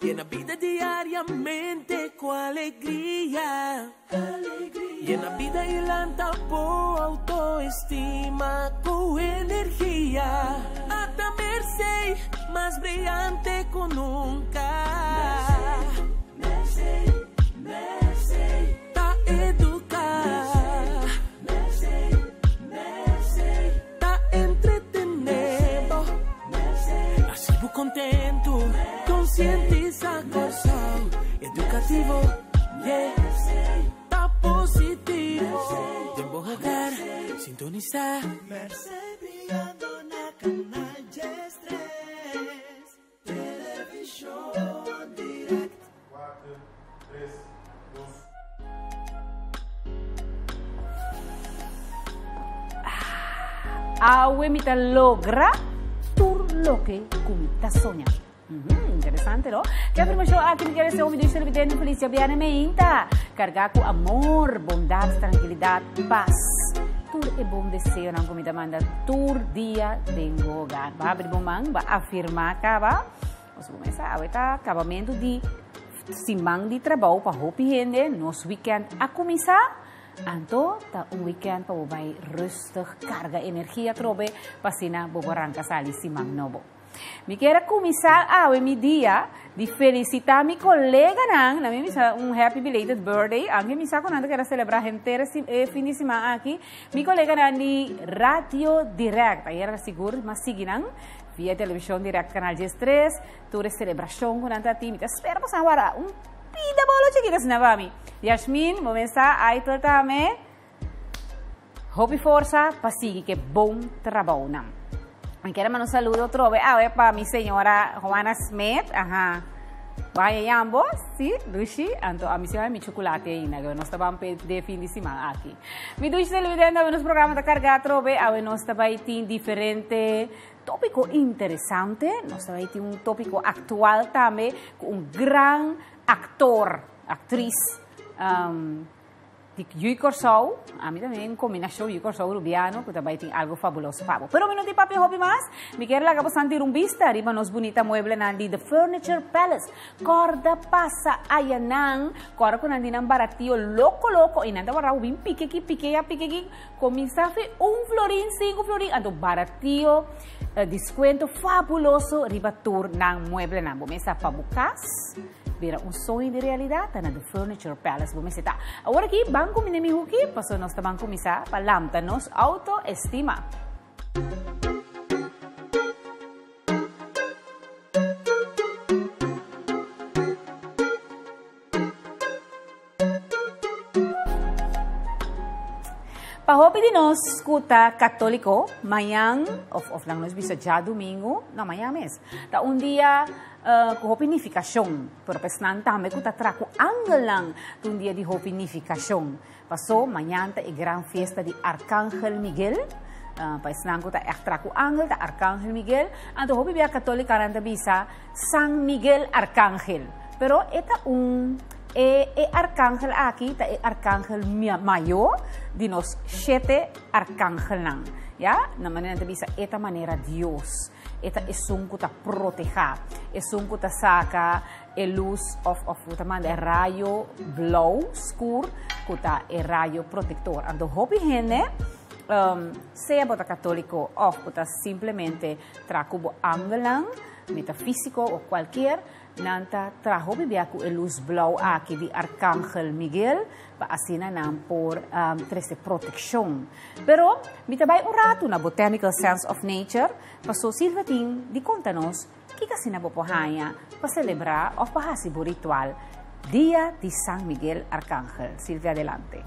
Llena vida diariamente con alegría. Llena vida y lanta por autoestima con energía. Hasta merced más brillante que nunca. contento, conscientiza coração, educativo, yeah, tá positivo. De sintonizar, merced brigando na canalla estrés, televisão direct. 4, 3, 2. Awe mita logra lo que kumita soña. Mhm, Interessante, no? Que afirmação aqui que quer ser homem de evidente polícia biana meinta. Cargar com amor, bondade, tranquilidade, paz. Tur e bom desejo na comida manda tur dia dengo hogar. Ba abrir bom mang, ba afirmar acaba. Vamos começar, awe tá acabamento de simang de trabalho para hopi rende, nos weekend a começar. Anto, ta un weekend pa wij rustig carga energia trobe pasina boboranca sali simang nobo. Mi quiero comenzar ah, hoy mi día de felicitar a mi colega Nan, un happy belated birthday, aunque mi misa saco Nan quiero celebrar entero eh, fin de semana aquí, mi colega Nan de Radio Direct, ayer seguro más siguen vía televisión direct canal 3, tu celebración con Nan Timita, espero que ahora un rápida para los chiquitos, Navami. Yasmin, comienza a tratarme. Hopi forza, pasigi, que buen trabajo. Queremos un saludo otra vez ah, para mi señora Juana Smith. Ajá. Vaya y ambos, sí, Dushi, anto a mi señora mi chocolate ahí, que no estaba de fin de semana aquí. Mi Dushi se lo en nuestro programa de carga otra vez, a ver, no estaba ahí diferente tópico interesante, no estaba ahí un tópico actual también, un gran actor, actriz. Um, em de Yui Corsou, a mí también combinación Yui Corsou rubiano, que también tiene algo fabuloso pavo. Pero menos de papi hobby más, me quiero la capasante ir un vista, arriba nos bonita mueble nandi, The Furniture Palace, corda pasa ayanan, corda con andinan baratío, loco loco, y nanda barra ubin pique aquí, pique ya, pique aquí, con mi safe un florín, cinco florín, ando baratío, eh, descuento fabuloso, riba tour nan mueble nan, bomesa pabucas, um sonho de realidade na The Furniture Palace. Vamos citar. Agora aqui, banco minimihuki, paso nós também começar para lamta-nos autoestima. Pahopidinos kuta katoliko mayang, of, of lang nos bisa ya jadu domingo, na mayang mes. Ta un dia uh, eh, kuhopinifikasyon, pero pesnan tame kuta traku angel lang tun dia di hopinifikasyon. Paso, mayanta i gran fiesta di Arcangel Miguel, eh, Uh, paisnang ko ta Ertraku Angel, ta Arcangel Miguel, anto hobi biya katolik karanta bisa San Miguel Arcangel. Pero eta un e, e Arcángel aquí, ta, e Arcángel mayor, dinos siete Arcángel nang. Ya? Na manera te bisa, esta manera Dios. Esta es un cuta proteja, es un cuta saca el luz of, of cuta manda rayo blow, scur, cuta el rayo protector. Ando hobby hene, um, sea bota católico o cuta simplemente tracubo angelan, metafísico o cualquier, nanta trajo bibiaku a luz blau aqui de Arcángel Miguel pa asina nam por um, treste proteção. Pero, un rato na Botanical Sense of Nature, paso silvating di contanos que kasi na bopohaya pa celebrar o pa hasibo ritual Dia de San Miguel Arcángel. Silvia, adelante.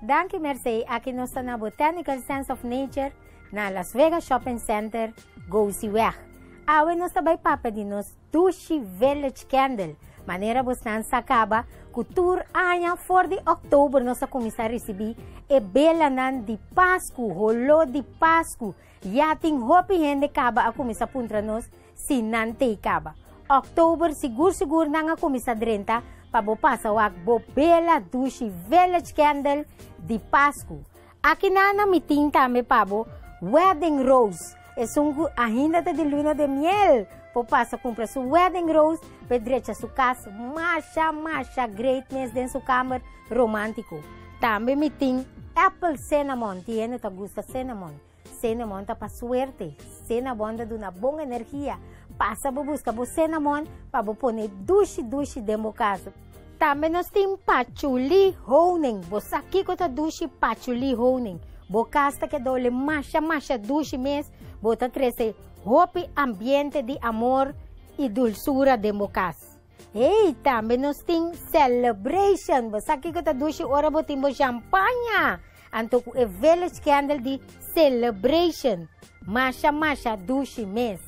Danke merci, aqui nós na Botanical Sense of Nature, na Las Vegas Shopping Center, Gozi Weg awen sabay papadinos dushi village candle. Maneira busnan sakaba kutur anya for the October nossa começar a receber e bela nan de Páscoa, rolô de Páscoa. Já tem hopi hende kaba a começar puntra nos se nan te kaba. October sigur sigur nan a começar drenta pabo passa o bo bela dushi village candle de Páscoa. Aqui nana mitin também pabo wedding rose. Es un agenda de luna de miel. Po pasa compra su wedding rose, pedrecha su casa, masha, masha, greatness de su cámara romântico. Também me tem apple cinnamon, tiene te gusta cinnamon. Cinnamon tá para suerte, cinnamon dá uma boa energia. Passa para buscar o cinnamon para pôr duche, duche dentro da casa. Também nós temos patchouli honing. Você aqui que tá duche patchouli honing. Bocasta que dole masha, masha duche mês. Bota crescer hope ambiente de amor e dulçura de mocas. Hey, também nós temos celebration. Você aqui que tá duche ora botimos champanhe. Anto é village candle de celebration. Masha, masha duche mês.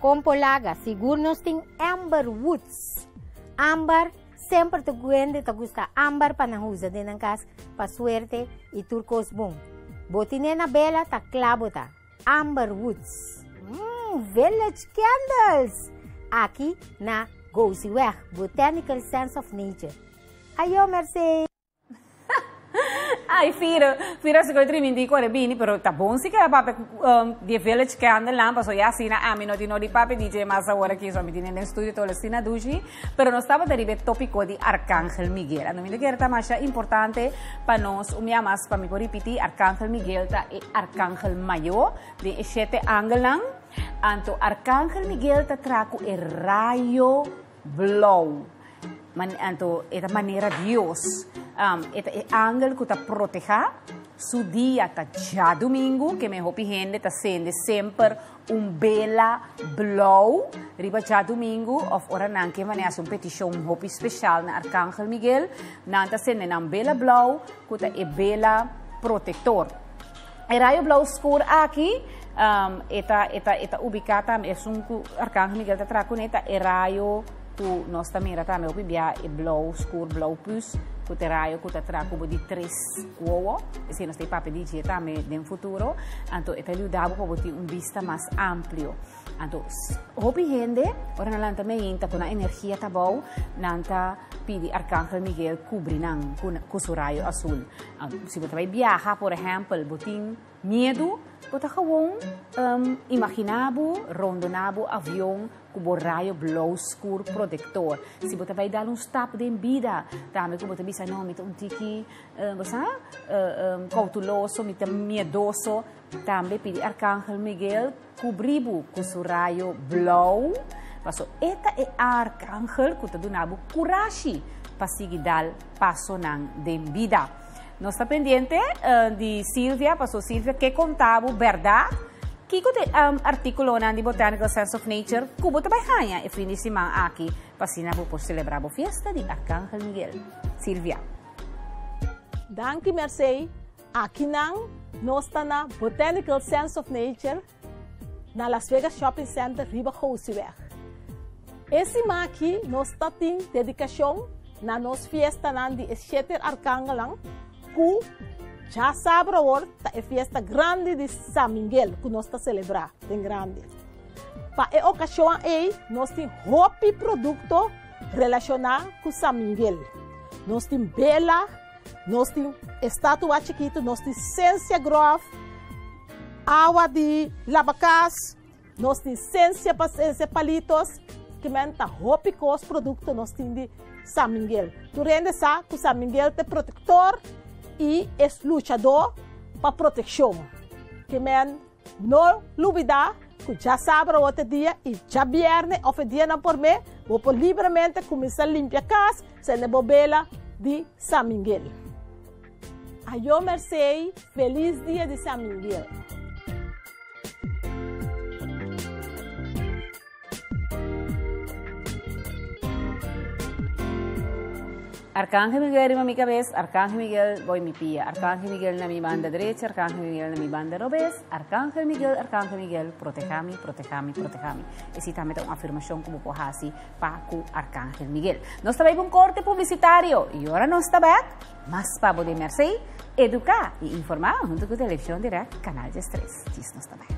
Compolaga, seguro nós temos amber woods. Amber sempre te guende, te gusta amber para não usar dentro da casa, para suerte e turcos bom. Botinena bela, ta clavo ta. Amber Woods. Mmm, Village Candles. Aqui na Gosiweg, Botanical Sense of Nature. Ayo, Mercedes. Ai, Fira, Fira se coi trimindi cuore bini, però ta buon si che la pape um, di village che anda là, passo ya sina a meno di no di pape dice ma sa ora che sono mi in studio to le sina duci, però non stava da ribe topico di Arcangel Miguel. Ando mi de gerta masha importante pa nos umia mas pa mi ripeti Arcangel Miguel ta e eh, Arcangel Mayo di Eshete Angelang. Anto Arcangel Miguel ta traco e rayo blow man, anto, ita manera Dios, um, ita eh, ángel que te proteja, su día ta ya domingo, que me hopi gente ta sende sempre un bela blow, riba ya domingo, of ora nan que mane as un petition un hopi special na Arcángel Miguel, nan ta sende nan bela blow, que ta e bela protector. E raio blow score aqui, um, eta, eta, eta ubicata, es un Arcángel Miguel ta traconeta, e raio tu nosta mirata na bi bia e blow skur blow plus kuterayo kutetra kubo di tres uovo e se nostri papi dici età me den futuro anto e te davo kubo ti un vista mas amplio anto hopi hende ora na lanta me inta con la energia tabou nanta pidi arcangel miguel cubrinan kun kusurayo azul. Si potrei viaja por ejemplo botin miedo Bota gewoon um, imaginabo, rondonabo avião raio blow escuro protector. Se você vai dar um stop de vida, também como você bisa não, mita um tiki, você, uh, um, cauteloso, mita miedoso, também pedi Arcángel Miguel cobribo com seu raio blow. Paso, eta é Arcángel que está dando coragem para seguir dar passo de vida. No está pendiente uh, de Silvia, pasó Silvia, que contaba verdad. Kiko te um, na di Botanical Sense of Nature, kubo te bayhanya e finisima aqui, pasina po celebrar a fiesta de Arcángel Miguel. Silvia. Danke, Mercey. Aqui nang, nós está na Botanical Sense of Nature, na Las Vegas Shopping Center, Riba Houseweg. Esse aqui, nós tem dedicação na nossa fiesta na de Esheter Arcángel, que já sabe agora é festa grande de São Miguel que nós estamos celebrar, bem grande. Para a ocasião aí, nós temos roupa produto relacionado com São Miguel. Nós temos bela, nós temos estátua chiquita, nós temos ciência grove, água de labacás, nós temos ciência para palitos, que menta roupa com os produtos nós temos de São Miguel. Tu rende sabe que São Miguel é protetor e é lutador para proteção. Que men não duvida que já sabe outro dia e já viernes ou dia não por mim, vou por livremente começar a limpar a casa, sendo bobela de São Miguel. Ayo Mercei, feliz dia de São Miguel. Arcángel Miguel en mi cabeza, Arcángel Miguel voy mi pía, Arcángel Miguel en mi banda derecha, Arcángel Miguel en mi banda robes, Arcángel Miguel, Arcángel Miguel, protejame, protejame, protejame. Y también una afirmación como pues así, Paco Arcángel Miguel. No estaba un corte publicitario y ahora no está back, más pavo de Mercedes, educar y informar junto con Televisión Direct, Canal de Estrés. Dios no está back.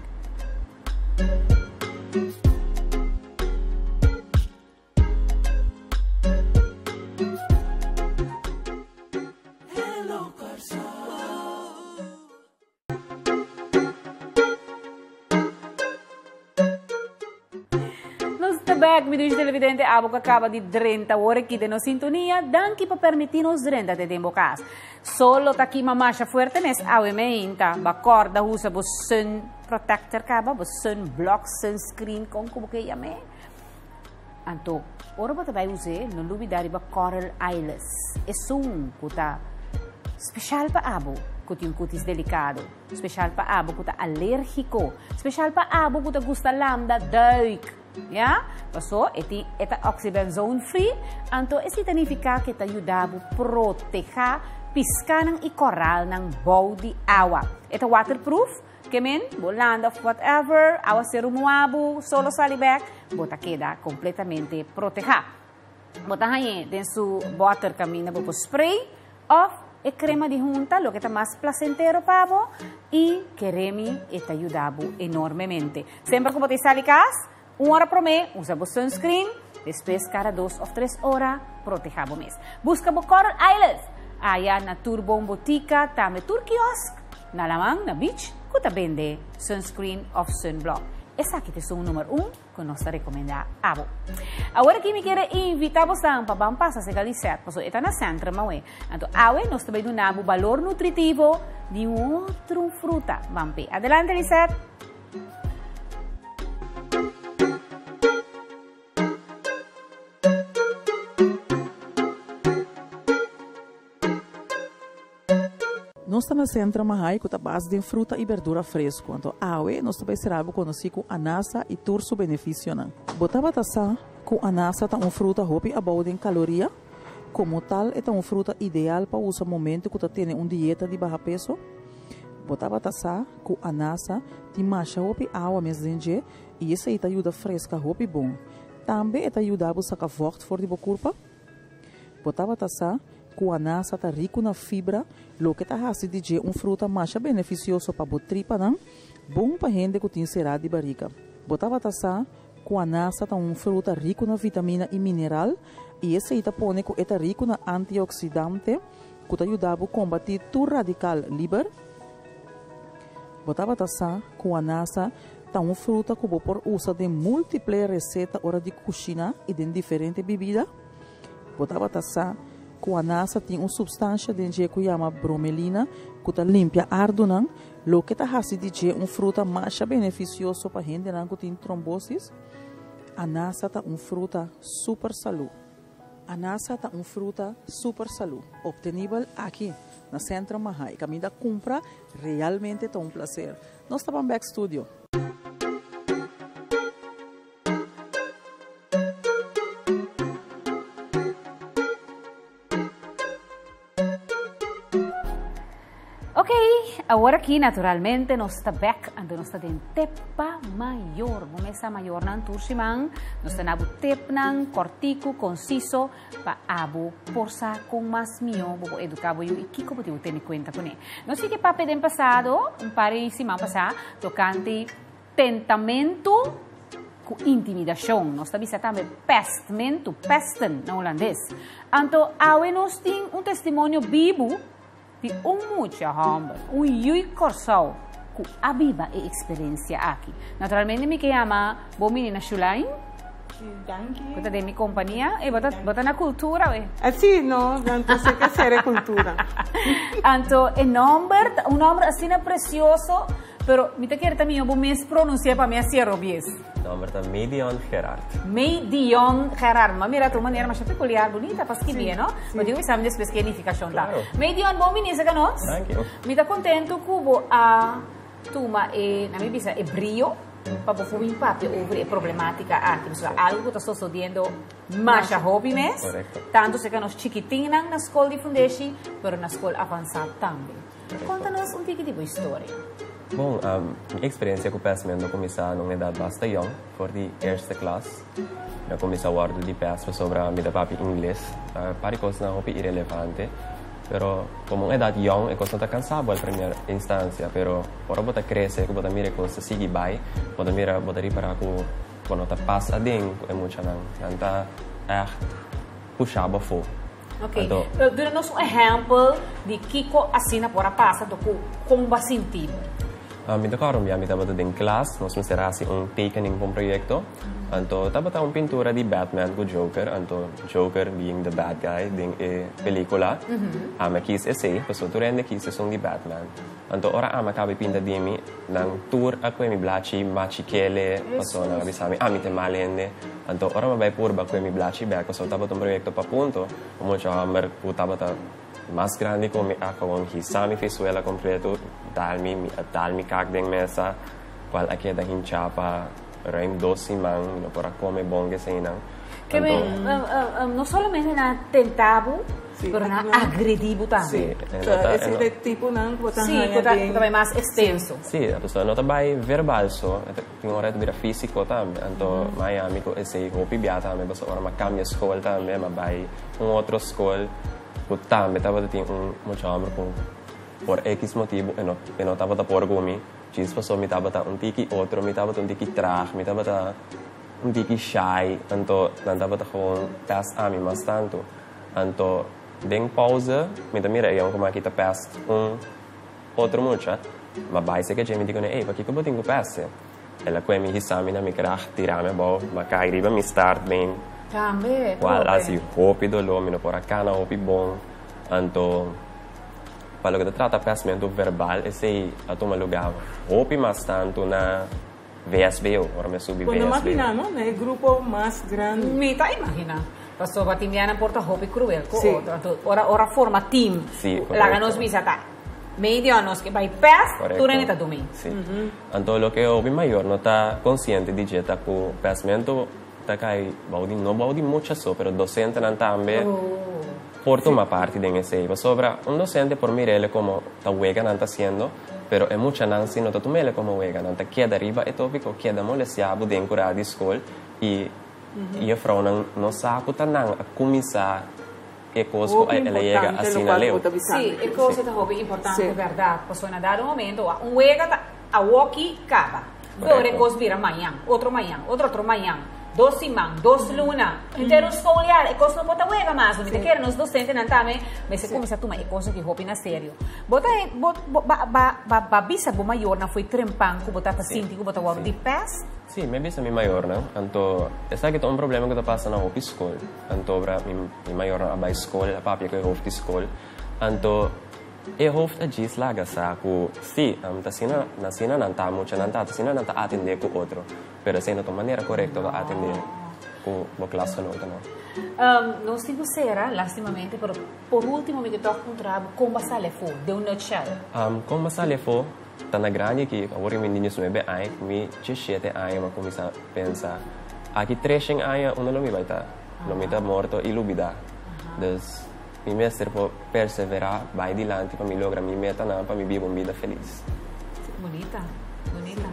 Mi dice televidente, abo que acaba de 30 horas aqui de no sintonia, danke para permitir-nos 30 de tempo cas. Solo tá aqui mamacha fuerte nes awe me inta, ba corda usa bo sun protector kaba, bo sun block sunscreen com como que yame. Anto, ora ba vai use no lubi dari ba coral eyeless. E sum kuta special pa abo kuti yung kutis delikado. Special pa abo kuta alérgico. Special pa abo kuta gusta lambda duik. Ja? Paso, eti, eta oxybenzone free, anto esi significa que te ayudabo proteja pisca ng ikoral ng bow di awa. Ito waterproof, kemen, land of whatever, awa si rumuabo, solo salibek, bota queda completamente proteja. Bota haye, den su water camina po spray, of e crema di junta, lo que está más placentero pavo, y cremi e te ayudabo enormemente. Sempre como te salicas, Una hora por mês, usamos sunscreen. Depois, cada duas ou três horas, protejamos mês. Busca por Coral Islands. Allá na Turbon Botica, tame tur kiosk. Na Lamang, na beach, kuta vende sunscreen of sunblock. Esa que te son um número uno que nos recomenda Abo. Ahora que me quiere invitamos a para un paso cerca de ser, pues está en el centro, mawe. Entonces, awe nos está dando un valor nutritivo de otro fruta, vampi. Adelante, Lisette. Nós estamos centro mahai com a base de fruta e verdura fresco. Então, awe, nós também será conhecido com anasa e turso benefício. Não. Botava taça com anasa tá uma fruta hopi a boa em caloria. Como tal, é uma fruta ideal para usar momento que tem uma dieta de baixo peso. Botava taça com anasa, de macha hopi água mesmo e essa aí ajuda fresca hopi bom. Também é ajuda a sacar forte for de corpo. Botava taça kuanasa tá rico na fibra, lo que tá hasi de um fruta mais beneficioso para a tripa, não? Bom para gente que tem será de barriga. Botava taça, kuanasa tá um fruta rico na vitamina e mineral, e esse aí tá pone que é rico na antioxidante, que tá ajudava a combater tu radical liber. Botava taça, kuanasa tá um fruta que por usa de múltiplas receitas hora de cozinhar e de diferentes bebidas. Botava taça, com a nasa tem uma substância dentro que chama bromelina, que limpa ardunan, lo que está fazendo de uma fruta mais beneficiosa para a gente que tem trombose. A nasa está uma fruta super saúde. A nasa está uma fruta super saúde, obtenível aqui no Centro Mahai. A minha compra realmente é um prazer. Nós estamos Back Studio. Agora aqui, naturalmente, nós está back, ando nós está em tepa maior. Vamos maior nan tursimang, nós está na tep nan cortico, conciso, para abo porsa com mais mio, vou educar eu e que como eu tenho conta com ele. Não sei que papo tem passado, um par de semana passada, tocante tentamento com intimidação. Nós está também pestmento, pesten na holandês. Então, awe nós tem um vivo di umucha hamba, un yui corsau, ku abiba e experiência aqui. Naturalmente me chama Bomini na Shulain. Danke. Questa è mia compagnia e vota, vota na cultura, ué. Ah, sì, no, tanto sé che essere cultura. Anto, è number, un numero assim precioso, però mi pero mitakerta mi bu mes pronuncia pa mes sierro bies. No, merta Medion Gerard. Medion Gerard, ma mira tu maniera ma peculiar, bonita, paschi sì. bene, no? Sì. Ma dico mi sa mi spes. Claro. Medion bo minisa ganos. Thank you. Mi ta contento cubo a tuma e eh, na mi bisa e brio. Papo fu in parte eh, ovre problematica anche, insomma, algo che sto studiando masha hobby mes. Tanto se che nos chiquitina nella scuola di fondesci, però nella scuola avanzata anche. Contanos un pochino di questa storia. A minha experiência com o PESMEN começou numa idade bastante young, for de eerste classe. Eu comecei a guardar de PES sobre a minha papi inglês, uh, para coisas não é irrelevante. Pero como uma idade young, eu estou cansado na primeira instância, pero por você cresce, que você mira que você sigue bem, você mira, você repara que quando você passa dentro, é muito não, então é puxava fogo. Ok. Então, Dá-nos um exemplo de que assim por a passa, como vai sentir. Ah, mi tocaron ya mi estaba en clase, nos mostrasi un tekening con proyecto. Anto tabata un pintura di Batman con Joker, anto Joker being the bad guy ding e película. Ama kis essay, paso tu rende kis song di Batman. Anto ora ama kabi pinta di mi nang tour ako mi blaci maci kele, paso na bisami ami te malende. Anto ora ma vai purba ko mi blaci back, paso tabata un proyecto pa punto. Como cha mer tabata más grande con mi ah, acabón quizá mi fisuela completo dalmi dalmi cac de mesa cual aquí da hinchapa rein dos imán no para come bongue se que me, ah, ah, no solamente na tentavo sí, pero na agredivo también. Sí. o sea, ese de tipo nan botan sí, también más extenso. Sí, sí la persona no tabai verbal so tiene red bira físico también anto mm. Miami ko ese hopi biata me pues, basta ora ma cambia scuola también me ma bai un otro scuola कुत्ता हमें बताती मुझे आमर को और e kis motivo e no e no tabata porgomi ci sposo mi tabata un tiki otro mi tabata un tiki trah mi tabata un tiki shy tanto non tabata con tas ami mas tanto tanto deng pausa mi da mira io come kita past un otro mucha ma bai se che c'è mi dicono ehi perché come tengo passe e la quemi hisamina mi krah tirame bo ma kai riba mi start main Também. qual asi hopi dolo, mi no por acana hopi bon, anto palo che trata passamento verbal e sei a toma lugar, hopi mas tanto na VSBO, ora me subi Quando VSBO. imaginamos, né? Grupo mais grande. Me tá imagina. Passou para Timiana Porta Hopi Cruel. Co Sì. outro. Ora, ora forma team. Sì, La corretto. che nos visita. Medio anos che vai pass, Corretto. tu renita domi. Sì. Anto lo che hopi mayor no ta consciente di jeta ku passamento ta kai baudin, no baudin mucha so, pero docente nan tambe oh. por tomar parte de ese iba sobra un docente por mirele como ta huega nan ta haciendo pero è mucha nan sino ta tumele como huega nan ta queda riba e topico queda mole si abu de incurar di school e mm -hmm. io fra non no sa puta nan a comisar e cosa oh, ella llega a sinaleo sì e cosa ta hobby importante sì. verdad pues possono dare un momento a un huega a woki cava Dove cospira mañana, otro mañana, otro otro mañana. Dos simang, dos luna. Inteiro escolher, e coisa não bota wega mais. Me quer nos docentes não também, mas se começa a tomar e coisa que hobby na sério. Bota aí, ba ba ba ba bisa bo maior na foi trempanco, bota pa sinti, bota o di pass. Sì, mi bisa mi mayor, no? Anto, e sai che to un problema che passa na hopi school. Anto, bra, mi, mi mayor na abay school, la papia ko hopi school. Anto, e hoft a gis laga sa ku, si, am ta sina, na sina nan ta mucha nan ta, ta sina nan ta atende ku otro. Pero se na to manera correcta va atende ku bo classe no, no? Um, non si sera, lastimamente, però por último mi che tocca un trabo, come sale fu, de un nutshell. Um, kung masali po, tana grande ki awori mi ninyo sumebe ay, mi chishiete ay, ma kumisa pensa, aki treshing ay, uno lo mi baita, lo mi ta morto, ilubida. Dus, mi messer po persevera, vai di lanti, pa mi logra mi meta na, pa mi vivo un vida feliz. Bonita, bonita.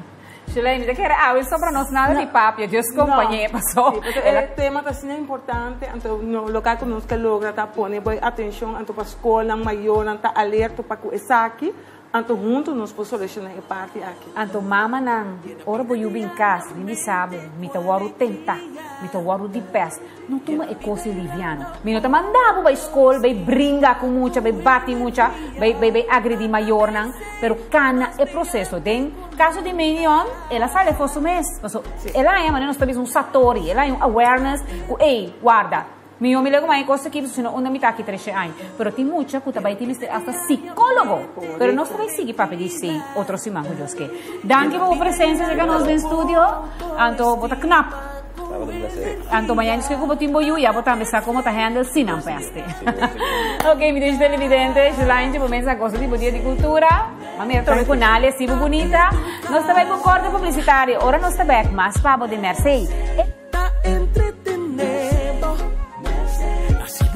Shulaine, te quero, ah, isso para nós nada de papo, Deus companhia, passou. Sí, porque el tema siendo importante, entonces no, lo que nos que logra poner boa atenção, então para a escola maior, tá alerta para que essa aqui, Ang tuhunto nos puso lesyon na ipati aki. Ang tumama ng orbo yubing kas, hindi sabo, mitawaru tenta, mitawaru di pes, no tuma e cose liviano. Mino ta mandavo by school, by bringa ku mucha, by bati mucha, by, by, by agri di mayor nang, pero canna e processo den caso di menion e la sale fosse mes. So, sì. E là è, ma noi non stabiamo un satori, e là è un awareness, u, ehi, guarda, mi omilego ma cosa che sono una metà che tresce ai però ti muccia puta bai ti liste hasta psicologo. Però non sarei sì che papi di sì otro si manco gios che danke per la presenza che nos in studio. Anto bota knap. Anto mañana che cubo timbo yu ya bota mesa como ta handle sin ampaste ok mi dice televidente ci line ci pomenza cosa di bodia di cultura. Ma mi trovo con Ale si bonita non sta bene con corte pubblicitarie ora non sta bene ma di Mersey.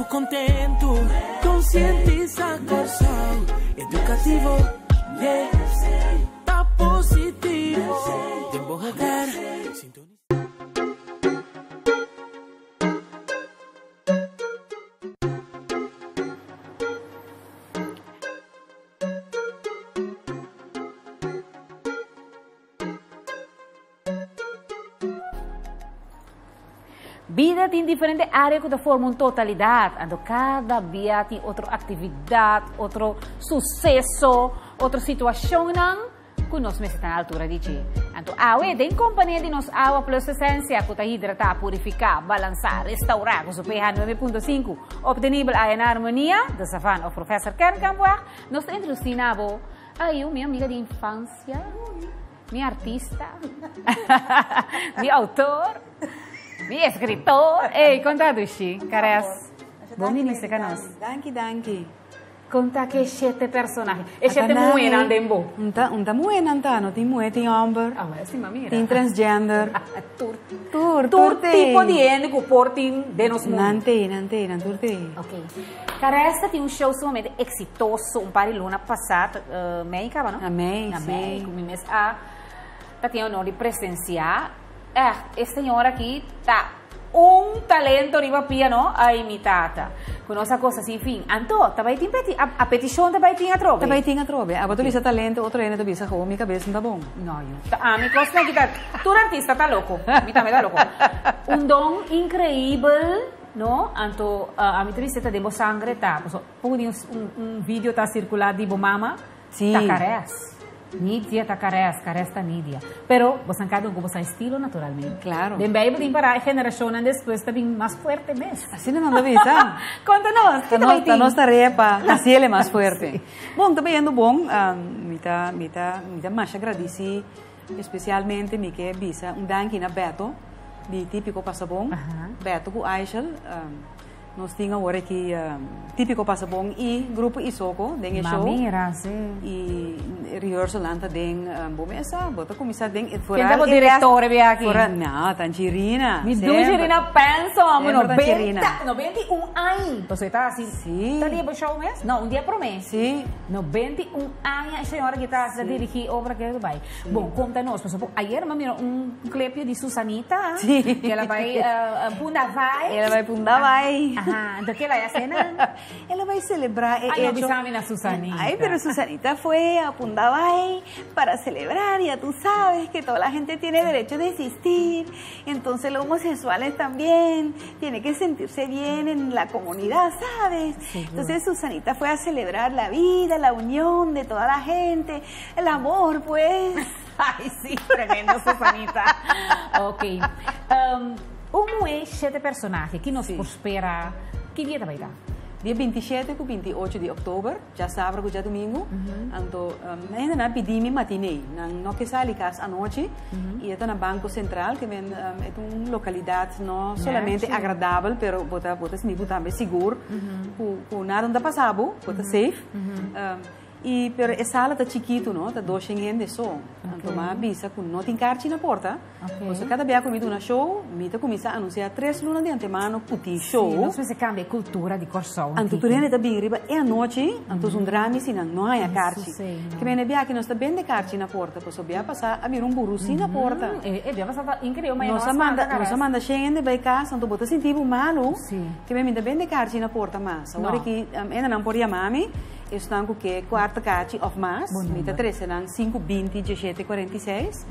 Contento, conscientiza coração. Educativo, yeah. Tá positivo. De emborregar, Vida tem diferente área que forma uma totalidade. Então, cada dia tem outra atividade, outro sucesso, outra situação não, conosco mas está na altura de che. Então, awe, companhia de nós água plus essência, que está hidratar, purificar, balançar, restaurar, com o pH 9.5, obtenível aí na harmonia, Safan, o professor Ken Camboar, nós introduzinamos aí, minha amiga de infância, minha artista, meu autor, meu escritor, ei, conta do Xi, caras, bom início com nós. Danke, danke. Conta que sete personagens, e sete mulheres andam bom. Unta, unta mue nanta, no tem mue, tem homem, Ah, mas assim, mamira. tem transgender. Tur, Tur, tur turte. tipo de ene que portem de nos mundo. Nante, nante, nanturte. Ok. Cara, esta tem um show sumamente exitoso, um par de luna passada, uh, México, não? Amém, Na sim. México, me mês a, tá tinha honor de presenciar. É, esta senhora aqui tá um talento riba piano a imitar. Com nossa coisa assim, enfim. Anto, também tem peti, a, a petição também tem a trove. Também tem a trobe. Agora tu bisa talento, outro ainda bisa com minha cabeça não tá bom. No, yo. Ta- A mi costa que tá. Tu artista está louco. Mi também tá louco. Um dom incrível, no? Anto uh, a mi triste tá demo sangre tá. De um, um, vídeo tá circular de bo mama. Sim. Tá cares. Nidia está carezca, resta Nidia. Pero vos han cada un estilo naturalmente. Claro. De baby de para generación después también más fuerte mes. Así no manda visa. Contanos, ¿qué te metí? Nos tarepa, así más fuerte. sí. Bom, também indo bom, um, ah, mita, mita, mita mais agradeci, especialmente me que visa, um danki na Beto, de típico passabom, uh -huh. Beto com Aishel, um, ah, nós tínhamos agora aqui um, típico passabon e grupo Isoko, den show. Mamira, sim. E rehearsal lanta den um, bomesa, bota começar den et Quem tá o diretor aqui? Fora, não, tangerina. Sempre. due Irina penso, amo, Sempre 90, Irina. 91 anos. Você tá assim? Sim. Tá dia pro show mês? Não, um dia pro mês. Sim. 91 anos a senhora que está a dirigir obra que vai. Bom, conta-nos, por exemplo, ayer me mirou um clipe de Susanita, que ela vai uh, Punda vai. Ela vai punda vai. Ajá, então que ela é a cena? Ela vai celebrar. Ay, eh, no pisame na Susanita. Ay, pero Susanita fue a Pundabay para celebrar, ya tú sabes que toda la gente tiene derecho de existir, entonces los homosexuales también tienen que sentirse bien en la comunidad, ¿sabes? Entonces Susanita fue a celebrar la vida, la unión de toda la gente, el amor, pues. Ai, sim, tremendo, Susanita. ok. Um, um é sete personagens que nos Sim. prospera. Que dia vai dar? Dia 27 com 28 de outubro, já sábado, já domingo. Então, um, ainda na pedimi matinee, na no que sali cas à noite, e está na Banco Central, que um, é uma localidade não solamente sim. agradável, pero bota bota se também seguro, com com nada onde passabo, bota safe. Um, e pero a sala está chiquito, não? Está dois gente só. Então, uma avisa com não tem carte na porta. Ok. Você cada vez comido na show, mita começa a anunciar três lunas de antemano, puti show. Sim, nós se cambia a cultura de corção. Anto tu rene bem riba é a noite, anto um drama se não não há carte. sei, não. Que bem bia que nós está bem de carte na porta, pois obia passar a vir um burro sim na porta. E, e deve estar incrível, mas Nós nós manda, manda, nós manda gente vai casa, anto bota sentir um malo. Que bem ainda bem de carte na porta mas. Agora que um, ainda não podia mami, estão com que quarta carte of mas, mita três serão 5 20 17 46.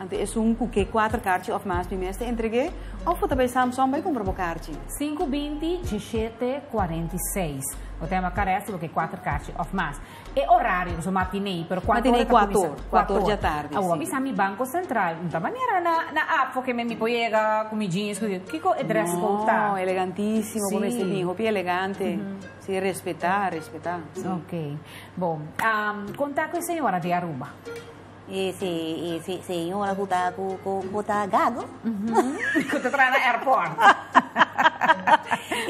Anto é um com que quatro carte of mas primeiro entreguei, ou também Samsung comprar uma carte. 520 17 46. O tema carece do que 4 cartas of mass. e orario, insomma, matinei però quando Matinei 14, 14 a tardi. Allora, sì. mi sa mi banco centrale, in maniera una, una app che mi poiega come jeans, così, chico e dress no, No, elegantissimo, sì. come se dico, più elegante. Mm -hmm. Sì, rispettare, rispettare. Sì. Ok, buon. Um, contacto signora di Aruba. si, si, si inyo, wala kuta, ku, ku, kuta gago. Mm-hmm. kuta tara na airport.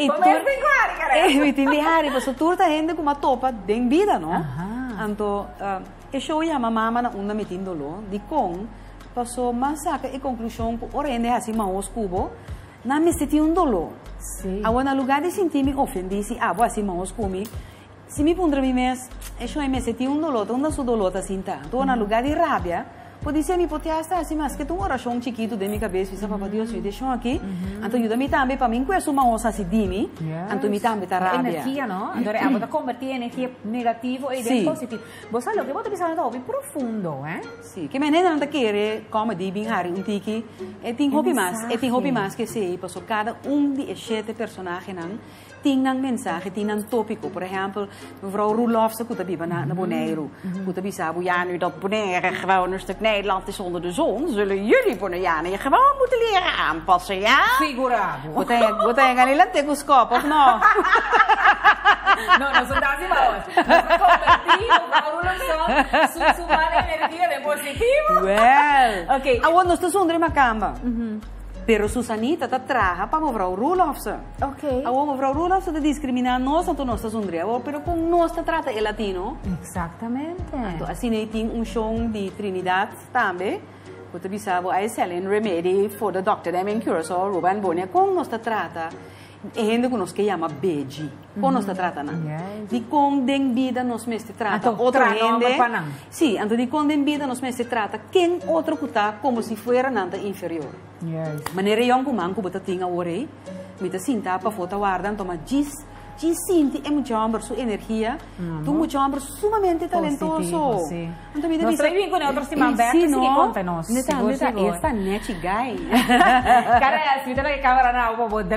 e Commerce ko hari ka rin. Eh, itindi hari. Paso turta hindi kumatopa deng bida, no? Aha. Anto, uh, e show ya mamama na una mitindolo, di kong, paso masaka e conclusion ko, ora hindi hasi maos kubo, na mi senti un dolo. Sì. A ah, una lugar di sentimi offendi, si, ah, boh, si maos kumi, se mi punto di me e cioè mi senti un dolore, una sua dolore sinta, tu una lugar di rabbia, può dire mi poteva stare assim, mas que tu ora c'è un chiquito dentro mia cabeça, pensa papà Dio, ci deixa aqui, então aiutami também para mim questo ma osa si dimi, então mi também ta rabbia. Energia, no? Allora, a volte convertire energia negativa e sì. positiva. Voi sai lo che volte bisogna dopo profondo, eh? Sì, che me ne non da chiere come di binhari un tiki e ti hobby mas, e ti hobby mas che sei, passo cada un di e sette personaggi. tingnang mensaje, tingnang tópico. Por ejemplo, mevrouw Roelof, ze komt bij naar Bonaire. Komt bij Sabu, ja, nu dat Bonaire gewoon een stuk Nederland is onder de zon, zullen jullie Bonaireanen je gewoon moeten leren aanpassen, ja? Figurado. Wat heb je aan de tegoscoop, of no? No, no son tan vamos. Nos convertimos, Paulo, son su, su mala energía de positivo. Well. Okay. Aguando, esto es un drama camba. Però Susanita tá traja para movrar o Rulovs. Ok. A vamos movrar o Rulovs tá discriminar nós, então nós sundria, pero com nós tá trata é latino. Exatamente. Então, assim, tem um show de Trinidad também. Porque eu disse, I selling remedy for the doctor, I mean cure, so Ruben Bonia, com nós tá. Gente que nós que chama beji. Com nós ta trata na. Yes. Di con den vida nos meste trata. Outra gente. pa nan. Sì, anto di con den vida nos meste trata. Quem outro que tá como se fuera nanta inferior. Maneira yung kumang ko bata tinga ore. Mita sinta pa foto guardan toma gis te sinti é um jomber sua energia tu um jomber sumamente talentoso. sim. então me nós trevim com outros se manberto e conta nós neta neta esta neti guy. Cara se me que câmera de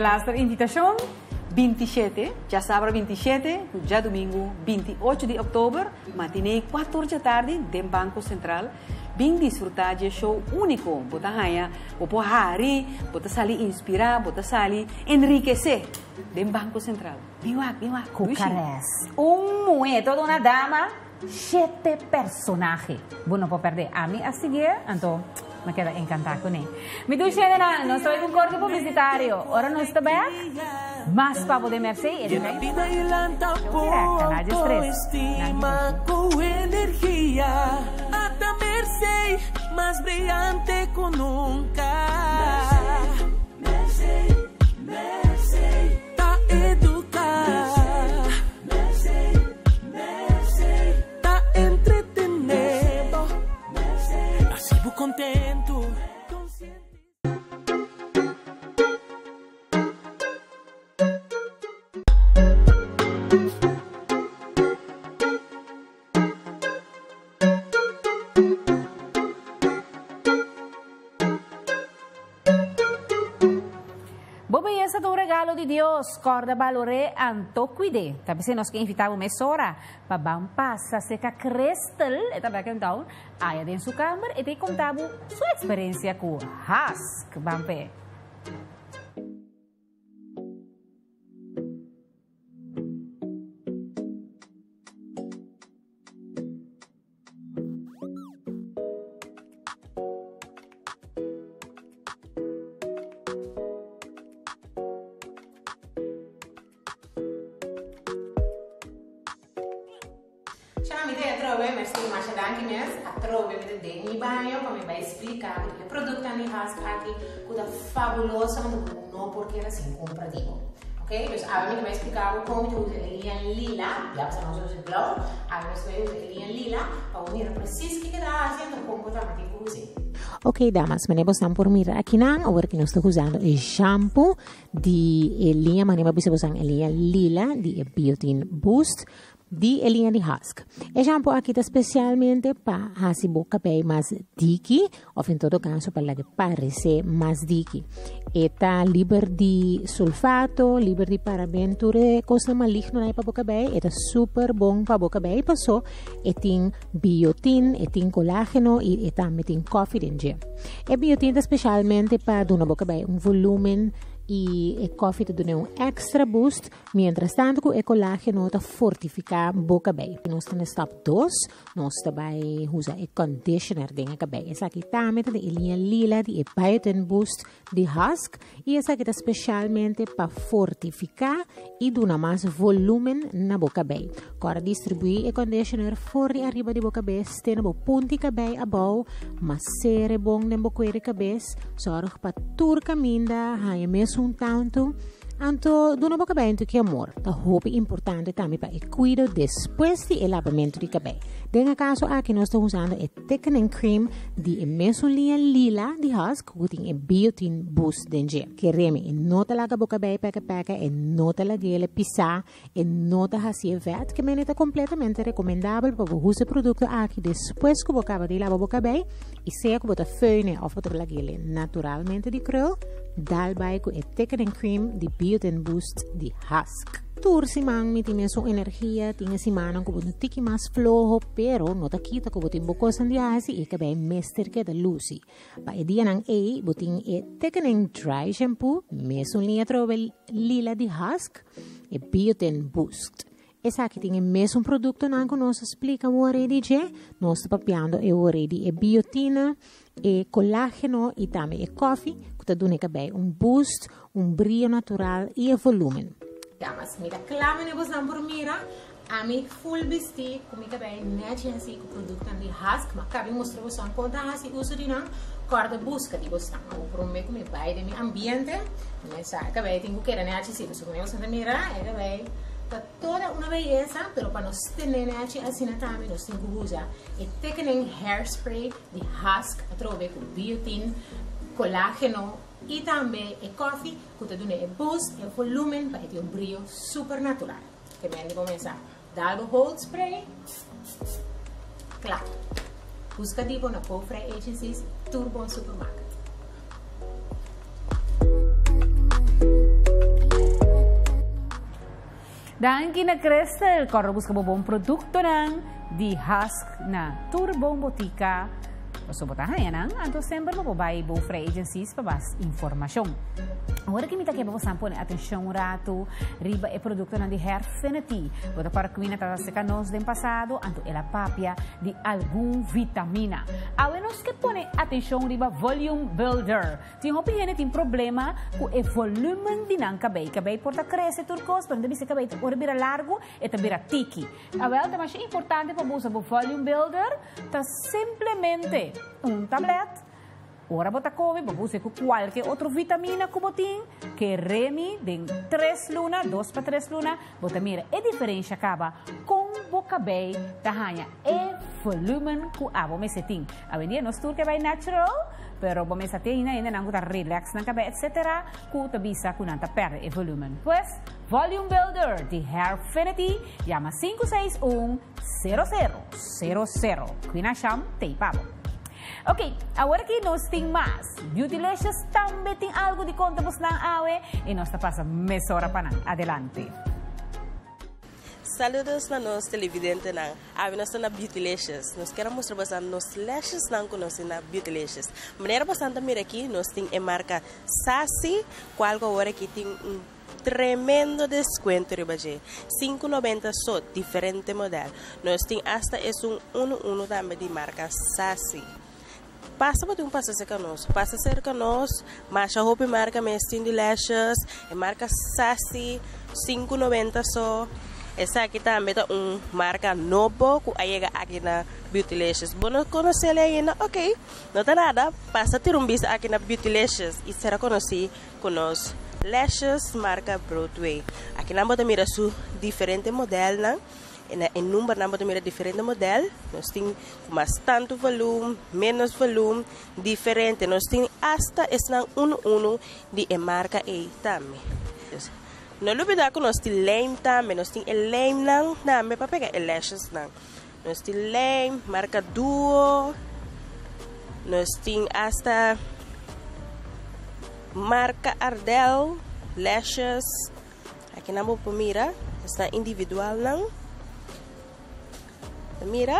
27, ya sabrá 27, ya domingo 28 de outubro, matinee 14 da tarde, de Banco Central. Vim disfrutar de show único, bota haya, bota hari, bota sali inspirar, bota enriquecer, de Banco Central. Biwak, biwak, Cucares. Un mujer, toda una dama, siete personajes. Bueno, puedo perder a mí a seguir, entonces me quedo encantada con él. Mi tu general, no estoy con corte publicitario. Ahora no está bien. Más papo de Mercedes. Vida y lanta Mira, canal de estrés. autoestima con energía. Hasta Mercey, más brillante que nunca. Educada. Mercey, Mercey, está entretenido. Así contento. De Deus, corda valore anto cuide. Tapi se nós que invitamos mesora, para bam passa seca cristal, e também que então, aí dentro sua câmara e te contamos sua experiência com Hask, bam un compito Elian Lila, ja sam uzeo glavu, ali mi smo uzeli Elian Lila, pa umira presijski kada azijam da komputama ti kuzi. Ok, damas, me ne bo sam pormir akinan, over che non sto usando il shampoo di eh, Elia, ma ne bo se Elia Lila di Biotin Boost, de Eliane Rask. El shampoo aquí especialmente para hacer boca pay más diqui, o en todo caso para que parece más diqui. Está libre de sulfato, libre de paraben, de cosas malignas para boca. Está súper bon para boca pay. Pasó, tiene biotin, tiene colágeno y también tiene coffee. El biotin está especialmente para una boca un volumen e o coffee te dá um extra boost, mientras tanto o colágeno te fortifica boca bem. Nós estamos step 2, nós também usa o conditioner dentro da bem. Essa aqui também tem a linha lila de biotin boost de husk e essa aqui é especialmente para fortificar e dar mais volume na boca bem. Agora distribuir o conditioner fora arriba de boca bem, tem o ponte cabelo abaixo, mas ser bom na boca cabeça, zorg para tur caminda, ha je mes un tanto, Anto, dona boca bem que amor. Da roupa importante também o cuido depois de lavamento de cabelo. Nesse caso aqui nós estamos usando o thickening cream de mesmo linha lila de Husk, que o biotin boost dentro. Que reme e nota la boca bem pega pega e nota la gele pisar e nota assim vet que menita completamente recomendável para usar produto aqui depois que boca de lavar boca bem e seja que bota feune of bota naturalmente de krul, दालबाईको यत्तेकडेन Cream di Beauty Boost di Husk. Tursi mang mi time su energia tinga si manang ko bunu tiki mas floho pero no takita ko butin buko sandi asi ika bay mester ke da lusi. Ba edia nang e butin e tekeneng dry shampoo mesun liya trovel lila di husk e bioten boost. Esaki tinga mesun produkto nanko nos splika mu already je nos papiando e already e biotina e collageno itame e coffee doen ik erbij. Een boost, een brio natural y el volumen. Damas, mira, klaar meneer Bosnan voor mira. আমি ফুল বিস্তি কুমিকে বাই ন্যাচ হাসি কো প্রোডাক্ট আন্দি হাস মা কাবি মোস্ট্রো বসান কোদা হাসি উসুরি না corda busca di questa o per un me come vai del mio ambiente ne sa che vai tengo che era ne ha sì su come sono mira e che da tutta una bellezza però per non ne ha ci asinatami no usa il tecnen hairspray di husk trovi con ecco, biotin colágeno y también el coffee que te da el boost, el volumen para que tenga un brillo supernatural. Que me comenzar. Dado hold spray, claro. Busca tipo na Cofre Agencies Turbo Supermarket. Dan kinakrestel, koro busca bobong produkto ng di Husk na Turbong Botika Subotahan yan ang anto sempre mo po by Bofre Agencies para mais informação. Agora que para você pôr atenção rato, riba é produto de Hairfinity. Bota para que está se canos do passado, anto ela papia de algum vitamina. Awe nos que põe atenção riba volume builder. Tem opinião tem problema com o volume de não cabelo. Cabelo porta cresce turcos, mas deve ser cabelo ora vira largo e vira tiki. Awe é mais importante para você o volume builder, tá simplesmente um tablete Ora bota come, babuse com qualquer outra vitamina que botin, que remi de 3 luna, 2 para 3 luna, bota mira, é diferença acaba com boca bem, tahanha, é volume que abo me setin. A venir nos tur que vai natural, pero bom essa tem ainda não tá relax na cabeça, etc. Que ta bisa que não tá perde e volume. Pues, Volume Builder de Hairfinity, llama 561 0000. Quina Sham, te pabo. Ok, agora que nós temos mais. Beautylicious também tem algo de contamos na awe e nós passa meia hora para Adelante. Saludos na nos televidente na ave nós na Beautylicious. Nós queremos mostrar bastante nos lashes não conhecem na Beautylicious. Maneira bastante mira aqui, nós tem a marca Sassy, qual agora que tem um tremendo descuento ribaje 5.90 só diferente modelo nós tem hasta é um 1.1 também de marca Sassy passa para um passa cerca nós passa cerca nós mas a roupa marca Mestin de Lashes é marca Sassy 5,90 só. Essa aqui também é um marca novo que aí aqui na Beauty Lashes. Bom conhecer ele ainda ok. Não tem nada passa ter um bis aqui na Beauty Lashes e será conhecer com nós. Lashes marca Broadway. Aqui na moda mira su diferente modelo não en, en número namo também diferente modelo nós tem mais tanto volume menos volume diferente nós tem hasta esse um um de marca E também não olvidar que nós tem lame também nós tem lame também para pegar lashes nós tem lame marca duo nós tem hasta marca Ardell lashes. Aqui na mira está individual não Mira,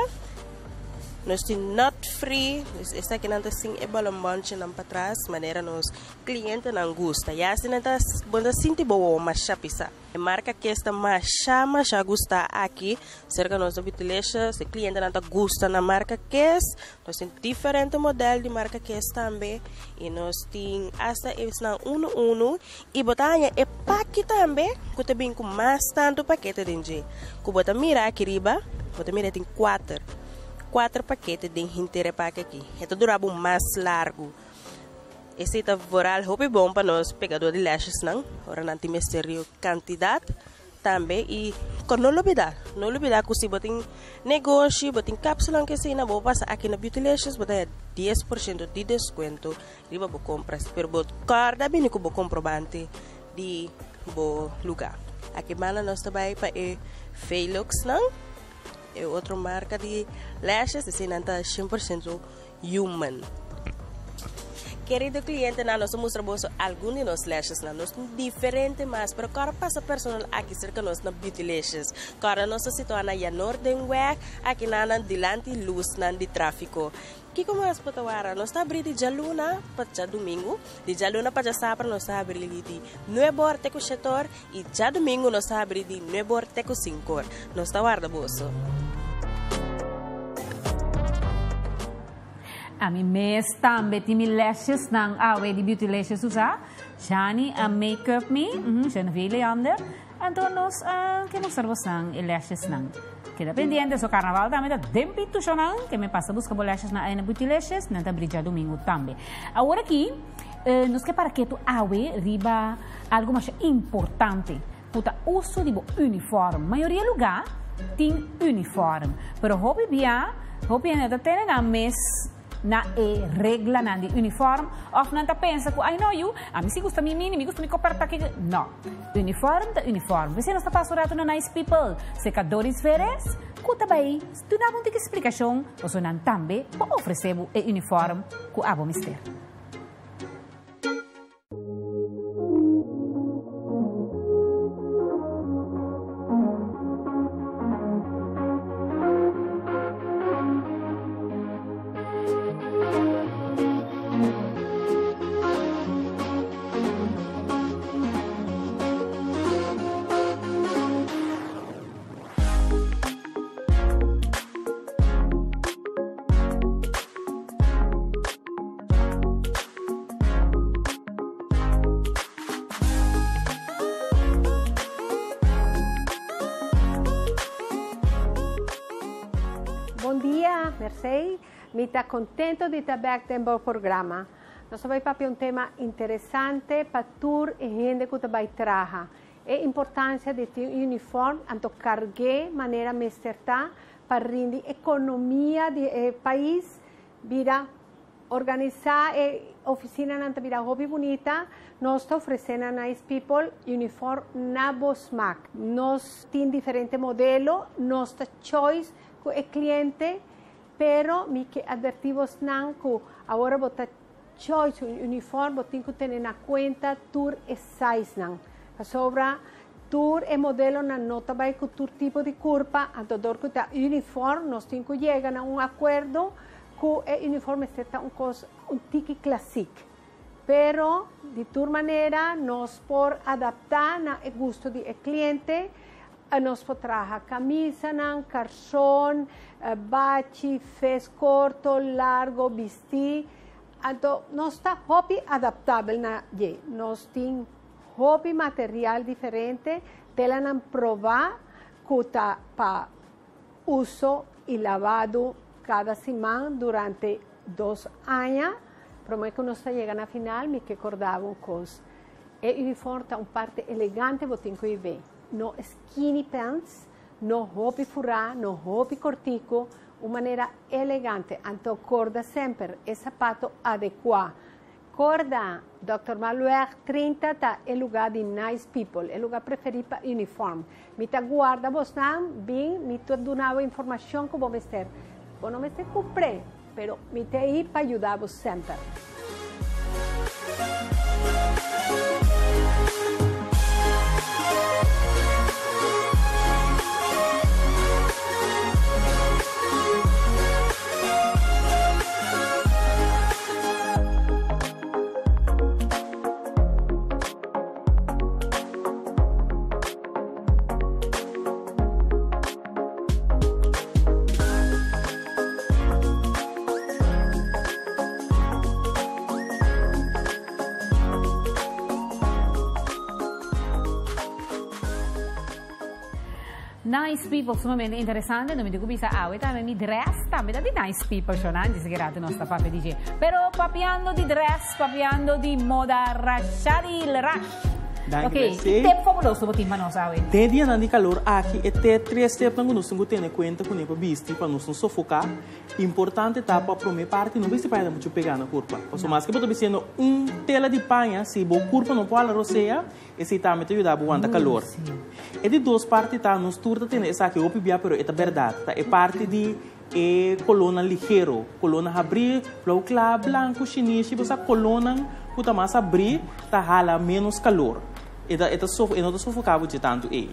nós temos not free, esta aqui não tem é balombanche não para trás, maneira nos clientes não gosta. E assim não está bom boa, mas chapisa. A marca que está mais chama já gosta aqui, cerca nós obtileixas, se cliente não está gosta na marca que é, nós temos diferente modelo de marca que é também, e nós temos esta é na uno uno e botanha é paque também, que também com mais tanto paquete de. Que bota mira aqui riba, mira tem quatro quatro paquetes de inteira pack aqui. Então durava mais largo. Esse tá voral hopi bom para nós pegador de lashes não, ora não tem misterio quantidade também e com não olvidar, não olvidar que se botem negócio, botem cápsula que se na boa passa aqui na Beauty Lashes, botem 10% de desconto riba bo compras, pero bot carda bem que bo comprovante de bo lugar. Aqui mana nós também para Felux não, é outra marca de lashes, esse não tá 100% human. Querido cliente, na nós mostramos alguns de nos lashes na nós diferente mas pero cara passa personal aqui cerca nós na beauty lashes. Cara nós situamos na Norden Weg, aqui na na luz na de tráfico. kikomaraspoata wara lo sta bridi jaluna pacha domingo di jaluna pacha sapra lo sta bridi di nuebor teco chetor e ja domingo lo sta bridi nuebor teco cincor lo sta guarda bosso Ami me stambe ti mi lashes nang awe di beauty lashes usa. Shani a make up me. Mhm, mm Genevieve Leander. Nós uh, que nos servos ng lashes nang. Queda pendiente so carnaval também da dempito nang que me passa busca lashes na na beauty lashes na brilha domingo também. Agora aqui uh, nos que para que tu awe riba algo mais importante. Puta uso de uniforme. Maioria lugar tem uniforme. Pero hobby bia, hobby ainda tem na mes na e regla na di uniform. Of nanta pensa ko I know you. A mi si gusta mi mini mi gusta mi coperta que no. Uniform da uniform. Você não está passando na nice people. Secadores veres kuta bai. Tu bom tika explicação o so nan tambe po oferecebo e uniform ku abo mister día, Mercedes. Me está contento de estar back en el programa. Nos va a un tema interesante para tour y gente que te trabaja. E importancia de tu uniforme, anto cargué manera mesterta para rendir economía del eh, país, vida organizar eh, oficina en Antavira Hobby Bonita, nos ofrecen a Nice People uniform Nabosmac. Nos tiene diferente modelo, nos choice el cliente pero mi que advertimos nanku, ahora bota choice uniforme, botin que tener na cuenta tour es size nan. Sobra tour e modelo na nota vai tour tipo de curva, antodor que ta uniforme, nos cinco llegan a un acuerdo que el uniforme está un cos un tiki classique. Pero de tour manera nos por adaptar na el gusto del cliente, nos potraja camisanan, calzón, eh, bachi, fez corto, largo, vestí. Anto, nos está hobby adaptable na ye. Nos tin hobby material diferente, telanan probar cuta pa uso y lavado cada semana durante dos años. Prometo que nos llegan a final, me que acordaban con el uniforme, un parte elegante, botín que ve no skinny pants, no hobby furrà, no hobby cortico, una manera elegante, anto corda sempre e zapato adeguato. Corda, doctor Maluer, 30 ta el lugar de nice people, el lugar preferido para uniforme. Mi ta guarda vos nam, bien, mi tu donaba información como mester. Bueno, me te compré, pero mi te ir para ayudar vos siempre. volgens moment interessante, dan moet ik op iets uit. En niet resta, maar dat is nice people, zo'n antis gerate nostra pape dice. Però papiando di dress, papiando di moda, rasciare il rash. Dank Ok, merci. que tempo fabuloso botin manos awe. Tem dia de calor aqui e tem três tempos que nós temos que ter em conta com o bisti para nós não sufocar. Importante tá para a primeira parte não vai se para muito pegar na curva. Porque mais que eu sendo um tela de panha se a curva não pode rocear e se tá me ajudar a aguentar calor. E de duas partes tá nos turta tem essa aqui o pibia pero é verdade tá é parte de e coluna ligeiro, coluna abrir, flow claro, branco, chinês, essa coluna puta massa abrir, tá hala menos calor. Da eta sof, e não tá sufocado de tanto e.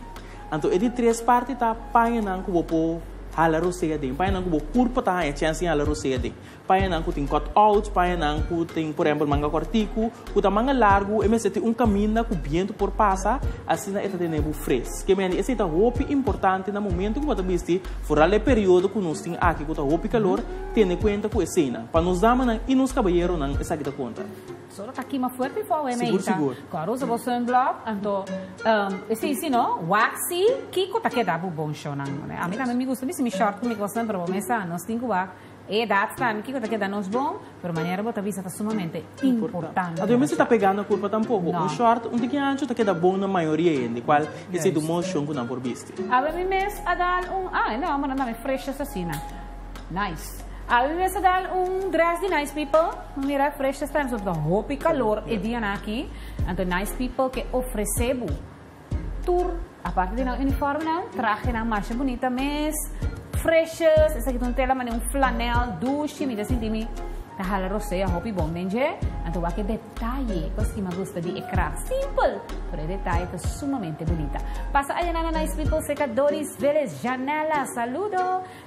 Então, e de três partes tá paia não que vou hala roceia de, paia não que vou curva tá é chance hala roceia de. Paia não que tem cut out, paia não que tem, por exemplo, manga cortico, que tá manga largo, e mesmo tem um caminho que o vento por passa, assim na eta de nevo fresco. Que me esse tá roupa importante no momento você viste, fora o período que nós tem aqui que tá roupa calor, tem em conta com a cena. Para nos dar e nos caballeros não essa que conta. Solo tá aqui uma forte fo e Seguro, meita. seguro. Claro, se você sunblock, anto um, esse sim, no, waxy, kiko que dá bu não, né? A mim também me gusta, me se me short me gosta, pero começa nós cinco wax. E dat também kiko tá que dá nos bom, pero maneira bota vista tá sumamente importante. Até mesmo se tá pegando a curva tampouco. Um short, um tiquinho ancho, tá que dá bom na maioria ainda. Qual esse do motion que não por viste. A mim mes a dar um, ah, não, mas não me fresh assassina. Nice. A mes a dar um dress de nice people, mira fresh está sobre roupa e calor e dia aqui. Então nice people que oferecebo tour a parte do uniforme não, traje na marcha bonita mes, freshes, essa aqui tem tela mas um flanel, douche, me de mim. Tá hala roseia, roupa e bom, né? Então aqui detalhe, coisa que me gusta de ecrã, simple, pero o detalhe é sumamente bonita. Passa aí na Nice People Secadores Vélez Janela, saludo.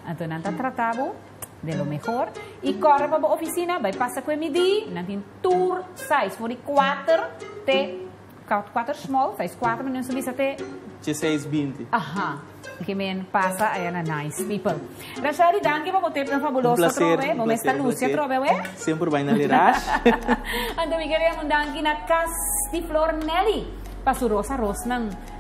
Então não tá tratado de lo mejor. I corre para la oficina, vai passa com MD, nantin tour, sai fuori 4, te 4 small, faz 4, mas não subis até 16, 20. Aha. Che men a una nice people. Lasciare anche per poter un fabuloso un trove, come sta Lucia trove, uè? Sempre vai nelle rash. Andiamo a chiedere anche una casti flor Nelly. Passo rosa rosa,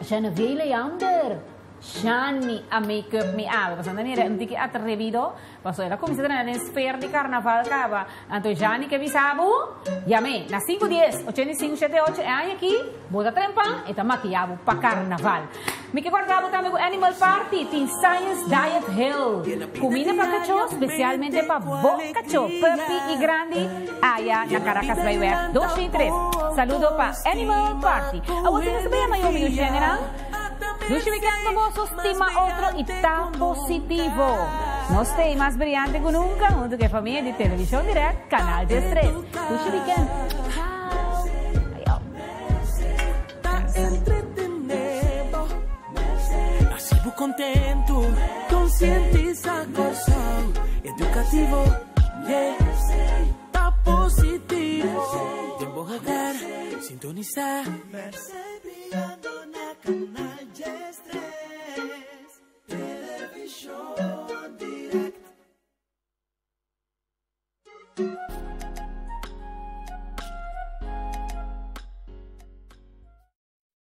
zijn er vele anderen Gianni a Make Up Me Up. Passando nera, non dico atrevido, passò la commissione nel sfer di carnaval cava. Anto Gianni che vi savo, llamé, la 510, 8578, e anche qui, bota trempan, e tamaquiavo pa carnaval. Mi che guardavo también Animal Party, Teen Science Diet Hill. Comida para cachorro, especialmente para vos cachorro, papi y grandi, allá en Caracas Byware 2 y 3. Saludo para Animal Party. A vos tienes que ver, mayor general. Lucy Weekend famoso stima otro y tan positivo. No esté más brillante que nunca junto que familia de televisión direct, Canal 3. Lucy Weekend. Asivo contento, conscientização, educativo, yeah. positivo. Tiempo sintonizar. Merced brillando na canal de estrés. Television direct.